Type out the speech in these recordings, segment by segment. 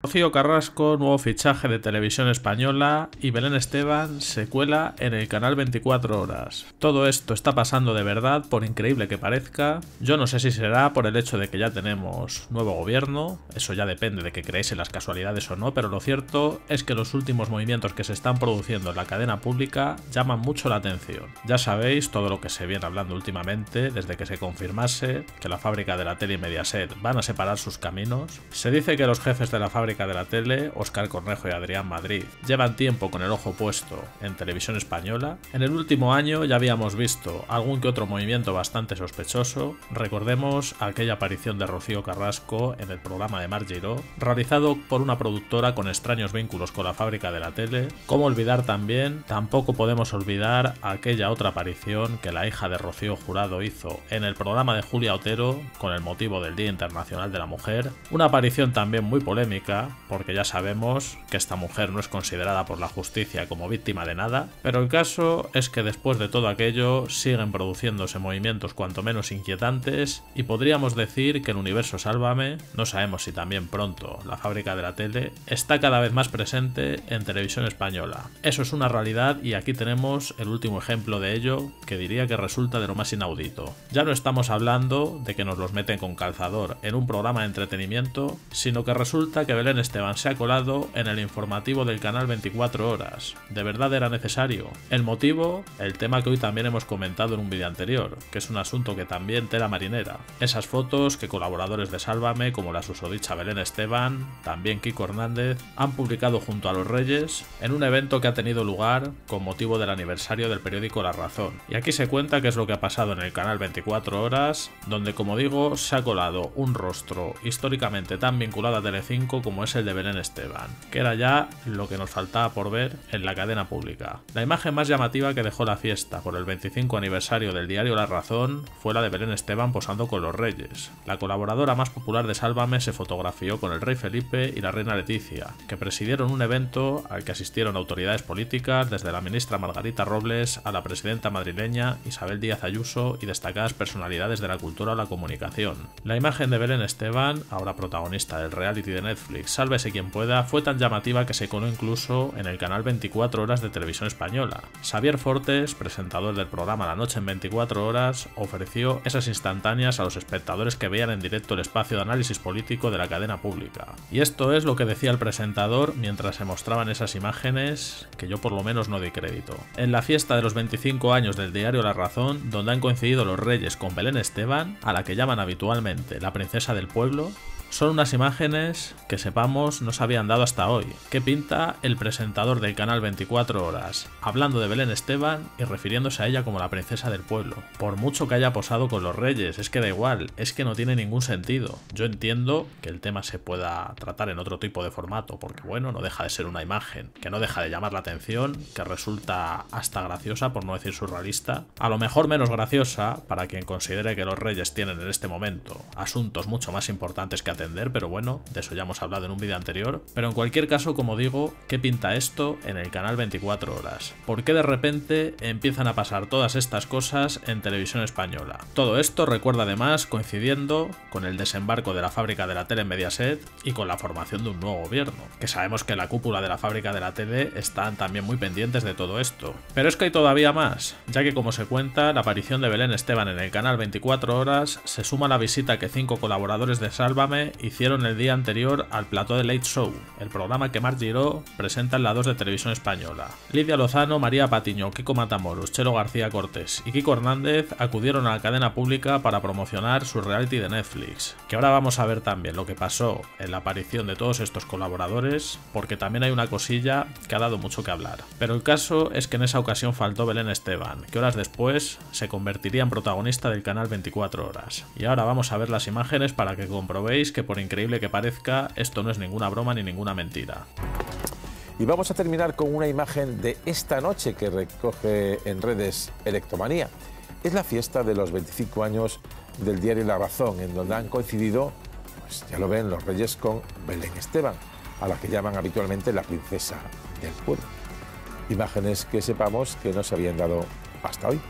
Rocío Carrasco, nuevo fichaje de televisión española y Belén Esteban se cuela en el canal 24 horas. Todo esto está pasando de verdad, por increíble que parezca. Yo no sé si será por el hecho de que ya tenemos nuevo gobierno, eso ya depende de que creéis en las casualidades o no, pero lo cierto es que los últimos movimientos que se están produciendo en la cadena pública llaman mucho la atención. Ya sabéis todo lo que se viene hablando últimamente desde que se confirmase que la fábrica de la tele y Mediaset van a separar sus caminos. Se dice que los jefes de la fábrica de la tele, Oscar Cornejo y Adrián Madrid, llevan tiempo con el ojo puesto en televisión española. En el último año ya habíamos visto algún que otro movimiento bastante sospechoso. Recordemos aquella aparición de Rocío Carrasco en el programa de Mar realizado por una productora con extraños vínculos con la fábrica de la tele. ¿Cómo olvidar también? Tampoco podemos olvidar aquella otra aparición que la hija de Rocío Jurado hizo en el programa de Julia Otero con el motivo del Día Internacional de la Mujer. Una aparición también muy polémica porque ya sabemos que esta mujer no es considerada por la justicia como víctima de nada, pero el caso es que después de todo aquello siguen produciéndose movimientos cuanto menos inquietantes y podríamos decir que el universo Sálvame, no sabemos si también pronto la fábrica de la tele, está cada vez más presente en televisión española. Eso es una realidad y aquí tenemos el último ejemplo de ello que diría que resulta de lo más inaudito. Ya no estamos hablando de que nos los meten con calzador en un programa de entretenimiento, sino que resulta que Belén Esteban se ha colado en el informativo del canal 24 horas. ¿De verdad era necesario? El motivo, el tema que hoy también hemos comentado en un vídeo anterior, que es un asunto que también tela marinera. Esas fotos que colaboradores de Sálvame, como la susodicha Belén Esteban, también Kiko Hernández, han publicado junto a los Reyes en un evento que ha tenido lugar con motivo del aniversario del periódico La Razón. Y aquí se cuenta qué es lo que ha pasado en el canal 24 horas, donde como digo se ha colado un rostro históricamente tan vinculado a Telecinco como es el de Belén Esteban, que era ya lo que nos faltaba por ver en la cadena pública. La imagen más llamativa que dejó la fiesta por el 25 aniversario del diario La Razón fue la de Belén Esteban posando con los reyes. La colaboradora más popular de Sálvame se fotografió con el rey Felipe y la reina Leticia, que presidieron un evento al que asistieron autoridades políticas desde la ministra Margarita Robles a la presidenta madrileña Isabel Díaz Ayuso y destacadas personalidades de la cultura o la comunicación. La imagen de Belén Esteban, ahora protagonista del reality de Netflix Sálvese quien pueda, fue tan llamativa que se coló incluso en el canal 24 horas de televisión española. Xavier Fortes, presentador del programa La Noche en 24 horas, ofreció esas instantáneas a los espectadores que veían en directo el espacio de análisis político de la cadena pública. Y esto es lo que decía el presentador mientras se mostraban esas imágenes que yo por lo menos no di crédito. En la fiesta de los 25 años del diario La Razón, donde han coincidido los reyes con Belén Esteban, a la que llaman habitualmente la princesa del pueblo, son unas imágenes que sepamos no se habían dado hasta hoy. ¿Qué pinta el presentador del canal 24 horas? Hablando de Belén Esteban y refiriéndose a ella como la princesa del pueblo. Por mucho que haya posado con los reyes, es que da igual, es que no tiene ningún sentido. Yo entiendo que el tema se pueda tratar en otro tipo de formato, porque bueno, no deja de ser una imagen, que no deja de llamar la atención, que resulta hasta graciosa, por no decir surrealista. A lo mejor menos graciosa para quien considere que los reyes tienen en este momento asuntos mucho más importantes que pero bueno, de eso ya hemos hablado en un vídeo anterior. Pero en cualquier caso, como digo, ¿qué pinta esto en el canal 24 horas? ¿Por qué de repente empiezan a pasar todas estas cosas en televisión española? Todo esto recuerda además coincidiendo con el desembarco de la fábrica de la tele en Mediaset y con la formación de un nuevo gobierno, que sabemos que la cúpula de la fábrica de la tele están también muy pendientes de todo esto. Pero es que hay todavía más, ya que como se cuenta, la aparición de Belén Esteban en el canal 24 horas se suma a la visita que cinco colaboradores de Sálvame hicieron el día anterior al plató de Late Show, el programa que Marc Giró presenta en la 2 de Televisión Española. Lidia Lozano, María Patiño, Kiko Matamoros, Chelo García Cortés y Kiko Hernández acudieron a la cadena pública para promocionar su reality de Netflix, que ahora vamos a ver también lo que pasó en la aparición de todos estos colaboradores, porque también hay una cosilla que ha dado mucho que hablar. Pero el caso es que en esa ocasión faltó Belén Esteban, que horas después se convertiría en protagonista del canal 24 horas. Y ahora vamos a ver las imágenes para que comprobéis que que por increíble que parezca, esto no es ninguna broma ni ninguna mentira. Y vamos a terminar con una imagen de esta noche que recoge en redes Electomanía. Es la fiesta de los 25 años del diario La Razón, en donde han coincidido, pues ya lo ven, los reyes con Belén Esteban, a la que llaman habitualmente la princesa del pueblo. Imágenes que sepamos que no se habían dado hasta hoy.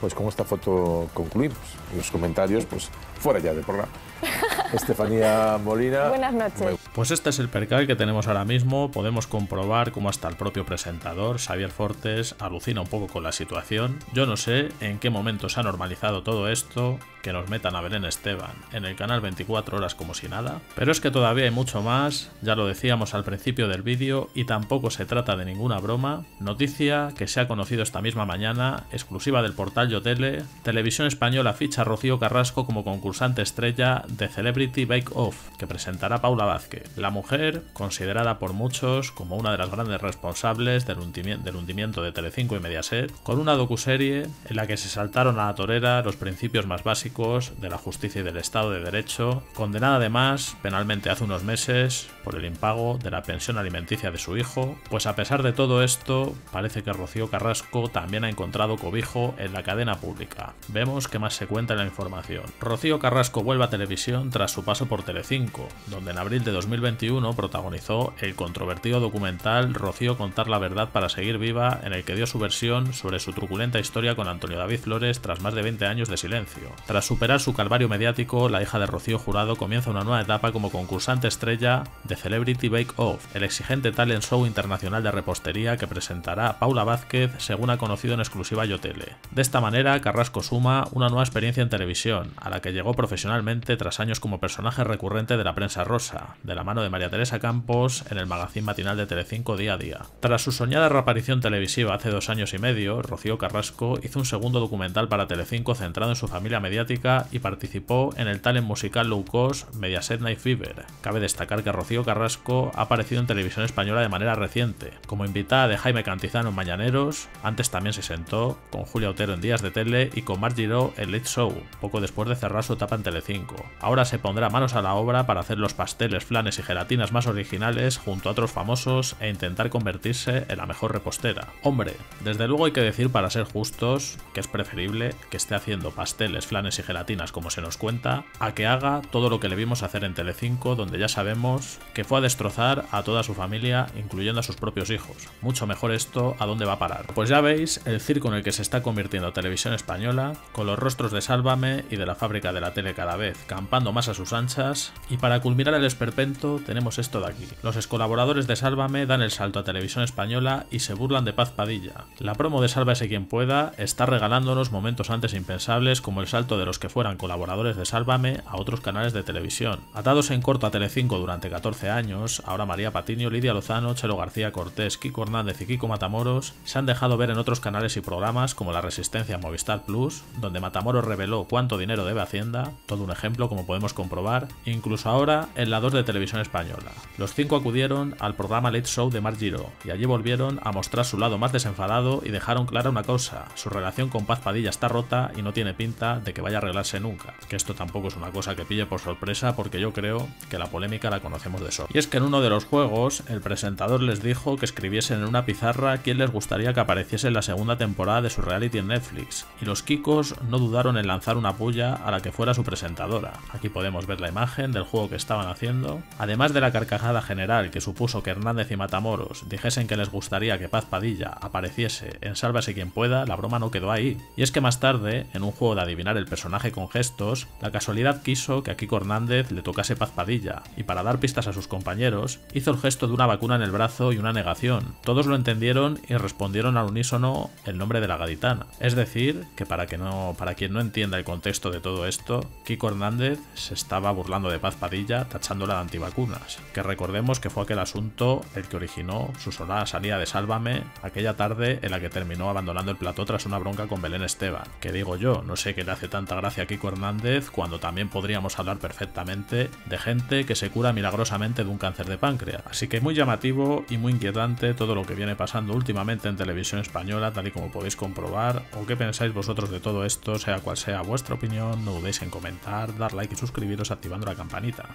Pues con esta foto concluimos. Los comentarios, pues fuera ya del programa. Estefanía Molina. Buenas noches. Pues este es el percal que tenemos ahora mismo. Podemos comprobar cómo hasta el propio presentador, Xavier Fortes, alucina un poco con la situación. Yo no sé en qué momento se ha normalizado todo esto, que nos metan a Belén Esteban en el canal 24 horas como si nada. Pero es que todavía hay mucho más, ya lo decíamos al principio del vídeo, y tampoco se trata de ninguna broma. Noticia que se ha conocido esta misma mañana, exclusiva del portal Yotele, Televisión Española ficha a Rocío Carrasco como concursante estrella de Celebrity Bake Off, que presentará Paula Vázquez. La mujer, considerada por muchos como una de las grandes responsables del, hundimiento de Telecinco y Mediaset, con una docuserie en la que se saltaron a la torera los principios más básicos de la justicia y del Estado de Derecho, condenada además penalmente hace unos meses por el impago de la pensión alimenticia de su hijo, pues a pesar de todo esto, parece que Rocío Carrasco también ha encontrado cobijo en la cadena pública. Vemos que más se cuenta en la información. Rocío Carrasco vuelve a televisión tras su paso por Telecinco, donde en abril de 2021 protagonizó el controvertido documental Rocío contar la verdad para seguir viva, en el que dio su versión sobre su truculenta historia con Antonio David Flores tras más de 20 años de silencio. Superar su calvario mediático, la hija de Rocío Jurado comienza una nueva etapa como concursante estrella de Celebrity Bake Off, el exigente talent show internacional de repostería que presentará Paula Vázquez, según ha conocido en exclusiva Yotele. De esta manera, Carrasco suma una nueva experiencia en televisión, a la que llegó profesionalmente tras años como personaje recurrente de la prensa rosa, de la mano de María Teresa Campos en el magazín matinal de Telecinco día a día. Tras su soñada reaparición televisiva hace dos años y medio, Rocío Carrasco hizo un segundo documental para Telecinco centrado en su familia mediática y participó en el talent musical low cost Mediaset Night Fever. Cabe destacar que Rocío Carrasco ha aparecido en televisión española de manera reciente, como invitada de Jaime Cantizano en Mañaneros, antes también se sentó con Julia Otero en Días de Tele y con Mark Giro en Late Show, poco después de cerrar su etapa en Telecinco. Ahora se pondrá manos a la obra para hacer los pasteles, flanes y gelatinas más originales junto a otros famosos e intentar convertirse en la mejor repostera. Hombre, desde luego hay que decir para ser justos que es preferible que esté haciendo pasteles, flanes y gelatinas como se nos cuenta, a que haga todo lo que le vimos hacer en Telecinco, donde ya sabemos que fue a destrozar a toda su familia, incluyendo a sus propios hijos. Mucho mejor esto a dónde va a parar. Pues ya veis el circo en el que se está convirtiendo Televisión Española, con los rostros de Sálvame y de la fábrica de la tele cada vez, campando más a sus anchas, y para culminar el esperpento tenemos esto de aquí. Los excolaboradores de Sálvame dan el salto a Televisión Española y se burlan de Paz Padilla. La promo de Sálvese quien pueda está regalándonos momentos antes impensables como el salto de los que fueran colaboradores de Sálvame a otros canales de televisión. Atados en corto a Telecinco durante 14 años, ahora María Patiño, Lidia Lozano, Chelo García Cortés, Kiko Hernández y Kiko Matamoros se han dejado ver en otros canales y programas como La Resistencia Movistar Plus, donde Matamoros reveló cuánto dinero debe Hacienda, todo un ejemplo como podemos comprobar, incluso ahora en la 2 de Televisión Española. Los cinco acudieron al programa Late Show de Mark Giro y allí volvieron a mostrar su lado más desenfadado y dejaron clara una cosa, su relación con Paz Padilla está rota y no tiene pinta de que vaya arreglarse nunca, que esto tampoco es una cosa que pille por sorpresa porque yo creo que la polémica la conocemos de sobra. Y es que en uno de los juegos el presentador les dijo que escribiesen en una pizarra quién les gustaría que apareciese en la segunda temporada de su reality en Netflix, y los Kikos no dudaron en lanzar una puya a la que fuera su presentadora. Aquí podemos ver la imagen del juego que estaban haciendo, además de la carcajada general que supuso que Hernández y Matamoros dijesen que les gustaría que Paz Padilla apareciese en Sálvase quien pueda, la broma no quedó ahí. Y es que más tarde, en un juego de adivinar el personaje con gestos, la casualidad quiso que a Kiko Hernández le tocase Paz Padilla, y para dar pistas a sus compañeros, hizo el gesto de una vacuna en el brazo y una negación. Todos lo entendieron y respondieron al unísono el nombre de la gaditana. Es decir, que para, que no, para quien no entienda el contexto de todo esto, Kiko Hernández se estaba burlando de Paz Padilla tachándola de antivacunas, que recordemos que fue aquel asunto el que originó su sonada salida de Sálvame aquella tarde en la que terminó abandonando el plató tras una bronca con Belén Esteban. Que digo yo, no sé qué le hace tanta gracia Kiko Hernández cuando también podríamos hablar perfectamente de gente que se cura milagrosamente de un cáncer de páncreas. Así que muy llamativo y muy inquietante todo lo que viene pasando últimamente en televisión española, tal y como podéis comprobar. ¿O qué pensáis vosotros de todo esto? Sea cual sea vuestra opinión, no dudéis en comentar, dar like y suscribiros activando la campanita.